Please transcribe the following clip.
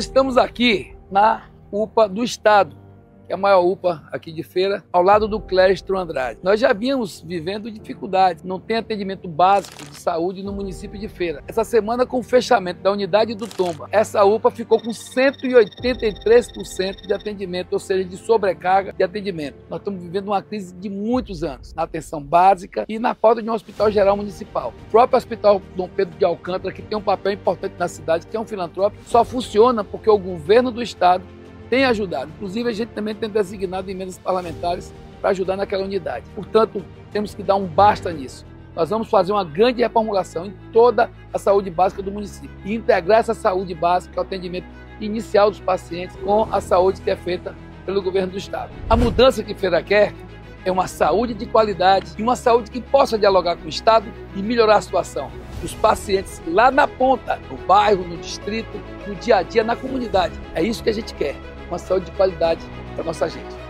Estamos aqui na UPA do Estado, é a maior UPA aqui de feira, ao lado do Cléstro Andrade. Nós já vínhamos vivendo dificuldades, não tem atendimento básico de saúde no município de Feira. Essa semana, com o fechamento da unidade do Tomba, essa UPA ficou com 183% de atendimento, ou seja, de sobrecarga de atendimento. Nós estamos vivendo uma crise de muitos anos na atenção básica e na falta de um hospital geral municipal. O próprio Hospital Dom Pedro de Alcântara, que tem um papel importante na cidade, que é um filantrópico, só funciona porque o governo do estado tem ajudado. Inclusive, a gente também tem designado emendas parlamentares para ajudar naquela unidade. Portanto, temos que dar um basta nisso. Nós vamos fazer uma grande reformulação em toda a saúde básica do município e integrar essa saúde básica, o atendimento inicial dos pacientes, com a saúde que é feita pelo governo do Estado. A mudança que Feira quer é uma saúde de qualidade e uma saúde que possa dialogar com o Estado e melhorar a situação dos pacientes lá na ponta, no bairro, no distrito, no dia a dia, na comunidade. É isso que a gente quer uma saúde de qualidade para nossa gente.